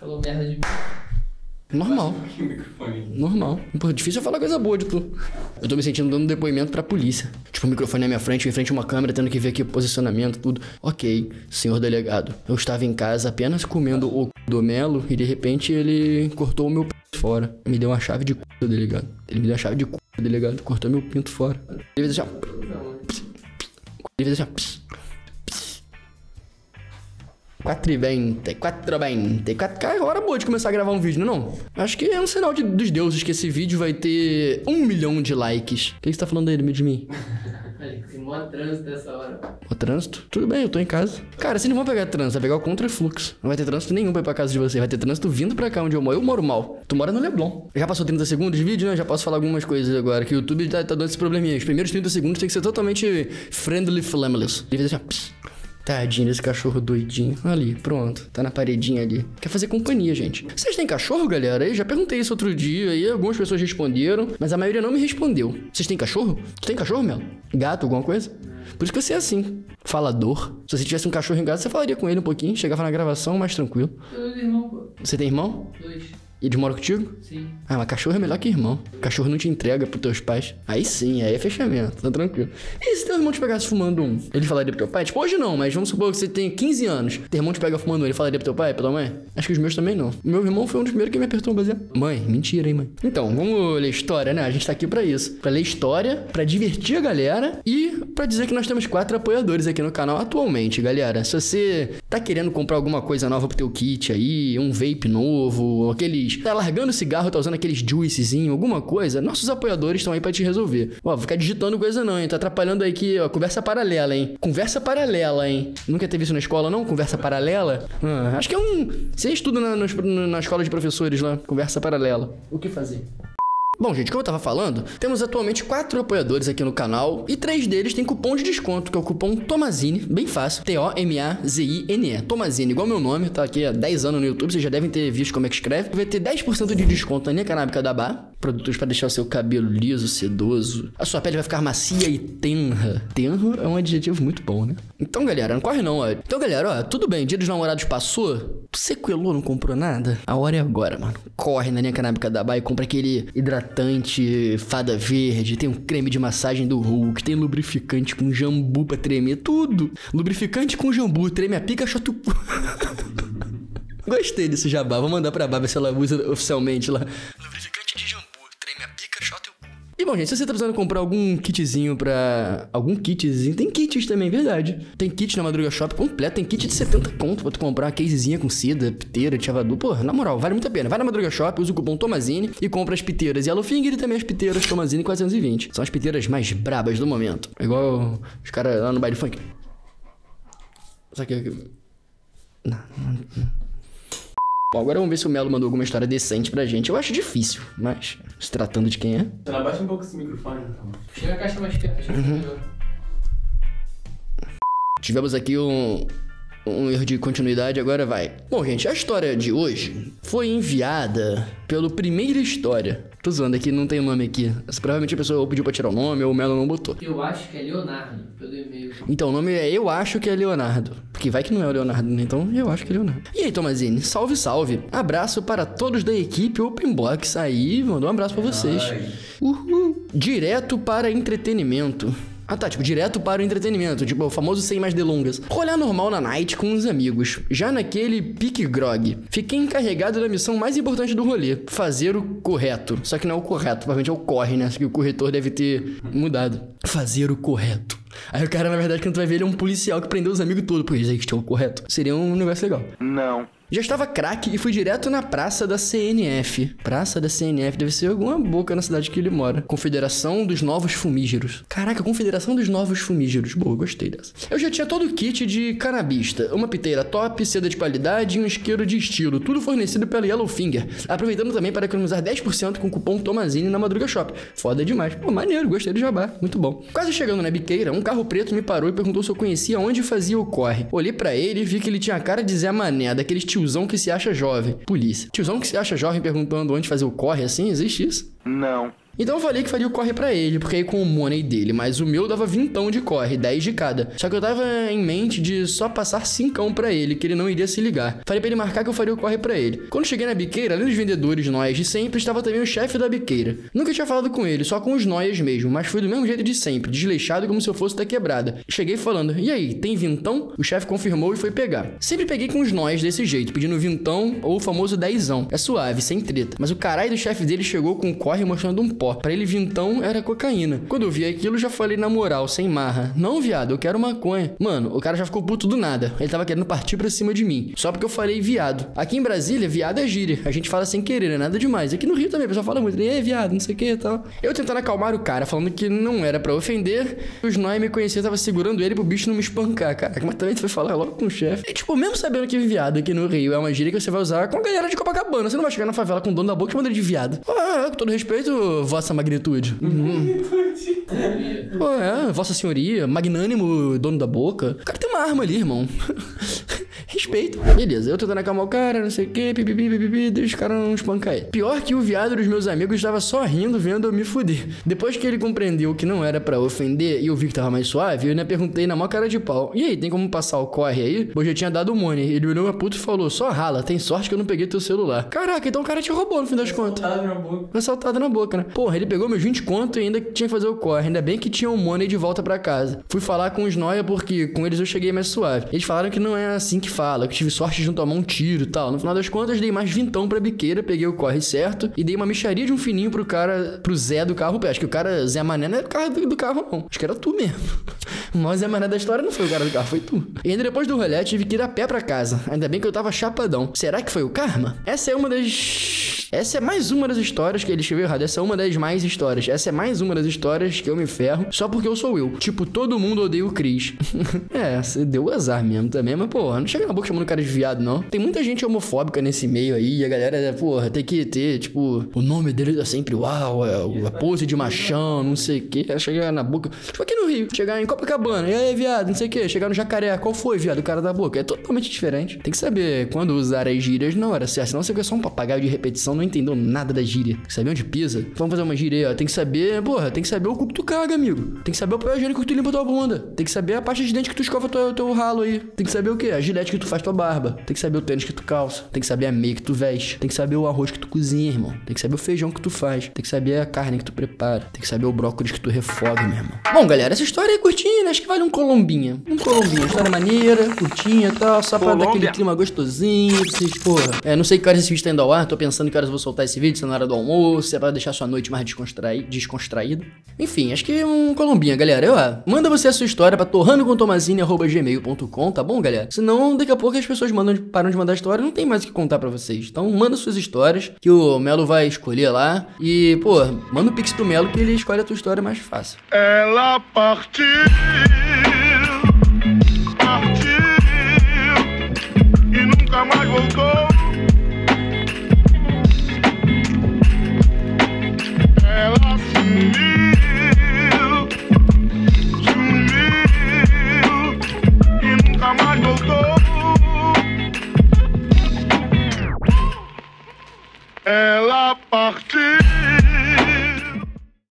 Falou merda de mim. Normal. Que microfone. Normal. Pô, difícil é falar coisa boa de tu. Eu tô me sentindo dando depoimento pra polícia. Tipo, o microfone na minha frente, em frente a uma câmera, tendo que ver aqui o posicionamento, tudo. Ok, senhor delegado. Eu estava em casa apenas comendo o c... do Melo e de repente ele cortou o meu p... fora. Me deu uma chave de c... do delegado. Ele me deu uma chave de c... do delegado, cortou meu pinto fora. Ele fez assim, ó. Ele fez assim, ó. 4 e 20, 4 e 20, 4... Cara, hora boa de começar a gravar um vídeo, não é não? Acho que é um sinal de- dos deuses que esse vídeo vai ter um milhão de likes. O que você tá falando aí de mim? Mó trânsito essa hora. O trânsito? Tudo bem, eu tô em casa. Cara, vocês não vão pegar trânsito, vai pegar o contrafluxo. Não vai ter trânsito nenhum pra ir pra casa de você. Vai ter trânsito vindo pra cá onde eu moro. Eu moro mal. Tu mora no Leblon. Já passou 30 segundos de vídeo, né? Já posso falar algumas coisas agora. Que o YouTube tá, tá dando esse probleminha. Os primeiros 30 segundos tem que ser totalmente friendly flameless. Ó. pss. Tadinho desse cachorro doidinho. Ali, pronto. Tá na paredinha ali. Quer fazer companhia, gente. Vocês têm cachorro, galera? Eu já perguntei isso outro dia e algumas pessoas responderam, mas a maioria não me respondeu. Vocês têm cachorro? Tu tem cachorro, Melo? Gato, alguma coisa? Por isso que você é assim. Falador. Se você tivesse um cachorro em casa, você falaria com ele um pouquinho, chegava na gravação mais tranquilo. Dois irmãos, pô. Você tem irmão? Dois. E eles moram contigo? Sim. Ah, mas cachorro é melhor que irmão. Cachorro não te entrega pros teus pais. Aí sim, aí é fechamento, tá tranquilo. E se teu irmão te pegasse fumando um? Ele falaria pro teu pai? Tipo, hoje não, mas vamos supor que você tem 15 anos. Teu irmão te pega fumando um, ele falaria pro teu pai, pela mãe? Acho que os meus também não. Meu irmão foi um dos primeiros que me apertou um baseado. Mãe, mentira, hein, mãe? Então, vamos ler história, né? A gente tá aqui pra isso. Pra ler história, pra divertir a galera e pra dizer que nós temos quatro apoiadores aqui no canal atualmente, galera. Se você tá querendo comprar alguma coisa nova pro teu kit aí, um vape novo, aqueles. Tá largando cigarro, tá usando aqueles juicezinho, alguma coisa, nossos apoiadores estão aí pra te resolver. Ó, ficar digitando coisa não, hein? Tá atrapalhando aí que, ó, conversa paralela, hein? Conversa paralela, hein? Nunca teve isso na escola, não? Conversa paralela? Ah, acho que é um. Você estuda na, nos- na escola de professores lá, conversa paralela. O que fazer? Bom, gente, como eu tava falando, temos atualmente quatro apoiadores aqui no canal e três deles têm cupom de desconto, que é o cupom Tomazine, bem fácil, T-O-M-A-Z-I-N-E. Tomazine, igual meu nome, tá aqui há 10 anos no YouTube, vocês já devem ter visto como é que escreve. Vai ter 10% de desconto na linha canábica da Bar, produtos para deixar o seu cabelo liso, sedoso. A sua pele vai ficar macia e tenra. Tenro é um adjetivo muito bom, né? Então, galera, não corre não, ó. Então, galera, ó, tudo bem, dia dos namorados passou, tu sequelou, não comprou nada? A hora é agora, mano. Corre na linha canábica da Bar e compra aquele hidratante fada verde, tem um creme de massagem do Hulk, tem lubrificante com jambu pra tremer, tudo. Lubrificante com jambu, treme a pica, chota o. Gostei desse jabá, vou mandar pra Baba se ela usa oficialmente lá. Lubrificante bom, gente, se você tá precisando comprar algum kitzinho pra. Algum kitzinho. Tem kits também, verdade. Tem kit na Madruga Shop completo, tem kit de 70 conto pra tu comprar casezinha com seda, piteira, chavador. Pô, na moral, vale muito a pena. Vai na Madruga Shop, usa o cupom Tomazine e compra as piteiras Yellowfinger e também as piteiras Tomazine 420. São as piteiras mais brabas do momento. É igual os caras lá no baile funk. Só que. Não, não, não. Bom, agora vamos ver se o Melo mandou alguma história decente pra gente. Eu acho difícil, mas se tratando de quem é. Você abaixa um pouco esse microfone, então. Chega a caixa mais perto, melhor. Tivemos aqui um, um erro de continuidade, agora vai. Bom, gente, a história de hoje foi enviada pelo Primeira História. Tô zoando aqui, não tem o nome aqui. Provavelmente a pessoa pediu pra tirar o nome ou o Melo não botou. Eu acho que é Leonardo, pelo e-mail. Então, o nome é Eu Acho que é Leonardo. Porque vai que não é o Leonardo, né? Então eu acho que é Leonardo. E aí, Tomazine, salve, salve. Abraço para todos da equipe Open Box aí. Mandou um abraço pra vocês. Uhul. Direto para entretenimento. Ah tá, tipo, direto para o entretenimento, tipo, o famoso sem mais delongas. Rolhar normal na night com os amigos, já naquele pique grog. Fiquei encarregado da missão mais importante do rolê, fazer o correto. Só que não é o correto, provavelmente é o corre, né? Que o corretor deve ter mudado. Fazer o correto. Aí o cara, na verdade, quando tu vai ver, ele é um policial que prendeu os amigos todos. Isso aí que é o correto. Seria um negócio legal. Não. Já estava craque e fui direto na praça da CNF. Praça da CNF deve ser alguma boca na cidade que ele mora. Confederação dos Novos Fumígeros. Caraca, Confederação dos Novos Fumígeros. Boa, gostei dessa. Eu já tinha todo o kit de canabista. Uma piteira top, seda de qualidade e um isqueiro de estilo. Tudo fornecido pela Yellowfinger. Aproveitando também para economizar 10% com o cupom Tomazine na Madruga Shop. Foda demais. Pô, maneiro, gostei do jabá. Muito bom. Quase chegando na biqueira, um carro preto me parou e perguntou se eu conhecia onde fazia o corre. Olhei pra ele e vi que ele tinha a cara de Zé Mané, daqueles tiozão que se acha jovem. Polícia. Tiozão que se acha jovem perguntando onde fazer o corre assim, existe isso? Não. Então eu falei que faria o corre pra ele, porque aí com o money dele, mas o meu dava vintão de corre, 10 de cada. Só que eu tava em mente de só passar cincão pra ele, que ele não iria se ligar. Falei pra ele marcar que eu faria o corre pra ele. Quando cheguei na biqueira, além dos vendedores nós de sempre, estava também o chefe da biqueira. Nunca tinha falado com ele, só com os noias mesmo, mas foi do mesmo jeito de sempre, desleixado como se eu fosse da quebrada. Cheguei falando, e aí, tem vintão? O chefe confirmou e foi pegar. Sempre peguei com os nós desse jeito, pedindo vintão ou o famoso dezão. É suave, sem treta. Mas o caralho do chefe dele chegou com um corre mostrando um pó. Pra ele vintão era cocaína. Quando eu vi aquilo, já falei na moral, sem marra. Não, viado, eu quero maconha. Mano, o cara já ficou puto do nada. Ele tava querendo partir pra cima de mim. Só porque eu falei viado. Aqui em Brasília, viado é gíria. A gente fala sem querer, é nada demais. Aqui no Rio também, o pessoal fala muito. E viado, não sei o que e tal. Eu tentando acalmar o cara, falando que não era pra ofender. Os nós me conheciam, tava segurando ele pro bicho não me espancar, cara. Mas também tu foi falar logo com o chefe. E tipo, mesmo sabendo que viado aqui no Rio é uma gíria que você vai usar com a galera de Copacabana. Você não vai chegar na favela com o dono da boca e chamando ele de viado. Ah, com todo respeito, vossa magnitude. Uhum. Pô, é, vossa senhoria, magnânimo, dono da boca. O cara tem uma arma ali, irmão. Respeito. Beleza, eu tentando acalmar o cara, não sei o que, pipipi, pipipi, deixa os caras não espancar ele. Pior que o viado dos meus amigos estava só rindo vendo eu me fuder. Depois que ele compreendeu que não era pra ofender e eu vi que tava mais suave, eu ainda perguntei na maior cara de pau. E aí, tem como passar o corre aí? Pois já tinha dado o money. Ele olhou a puta e falou, só rala, tem sorte que eu não peguei teu celular. Caraca, então o cara te roubou no fim das contas. Tá na boca. Assaltado na boca, né? Porra, ele pegou meus 20 conto e ainda tinha que fazer o corre. Ainda bem que tinha um money de volta pra casa. Fui falar com os noia porque com eles eu cheguei mais suave. Eles falaram que não é assim que que tive sorte de não tomar um tiro e tal. No final das contas, dei mais vintão pra biqueira, peguei o corre certo e dei uma micharia de um fininho pro cara, pro Zé do carro pé. Acho que o cara, Zé Mané, não era o cara do, do carro, não. Acho que era tu mesmo. Maior Zé Mané da história não foi o cara do carro, foi tu. E ainda depois do rolê, tive que ir a pé pra casa. Ainda bem que eu tava chapadão. Será que foi o karma? Essa é uma das. Essa é mais uma das histórias que ele escreveu errado. Essa é uma das mais histórias. Essa é mais uma das histórias que eu me ferro só porque eu sou eu. Tipo, todo mundo odeia o Chris. é, você deu azar mesmo também, mas, porra, não chega na boca chamando o cara de viado, não. Tem muita gente homofóbica nesse meio aí, a galera, porra, tem que ter, tipo, o nome dele é sempre uau, é a pose de machão, não sei o que. Chegar na boca. Tipo, aqui no Rio, chegar em Copacabana, e aí, viado, não sei o que. Chegar no jacaré, qual foi, viado, o cara da boca? É totalmente diferente. Tem que saber quando usar as gírias na hora certa. Senão você fica só um papagaio de repetição, não entendeu nada da gíria. Saber onde pisa. Vamos fazer uma gíria ó. Tem que saber, porra, tem que saber o cu que tu caga, amigo. Tem que saber o papel higiênico que tu limpa tua bunda. Tem que saber a pasta de dente que tu escova teu, teu ralo aí. Tem que saber o quê? A gilete que tu faz tua barba. Tem que saber o tênis que tu calça. Tem que saber a meia que tu veste. Tem que saber o arroz que tu cozinha, irmão. Tem que saber o feijão que tu faz. Tem que saber a carne que tu prepara. Tem que saber o brócolis que tu refoga, meu irmão. Bom, galera, essa história é curtinha, né? Acho que vale um colombinha. Um colombinha. História maneira, curtinha e tal. Só pra dar aquele clima gostosinho. pra Vocês, porra. É, não sei que horas esse vídeo tá indo ao ar. Tô pensando que horas eu vou soltar esse vídeo. Se é na hora do almoço. Se é pra deixar sua noite mais descontraí descontraída. Enfim, acho que um colombinha, galera. Eu, ah, manda você a sua história pra torrandocontomazine.gmail.com, tá bom, galera? Senão, daqui a pouco as pessoas mandam, param de mandar história. Não tem mais o que contar pra vocês. Então, manda suas histórias que o Melo vai escolher lá. E, pô, manda o pix pro Melo que ele escolhe a tua história mais fácil. Ela partiu, partiu e nunca mais voltou.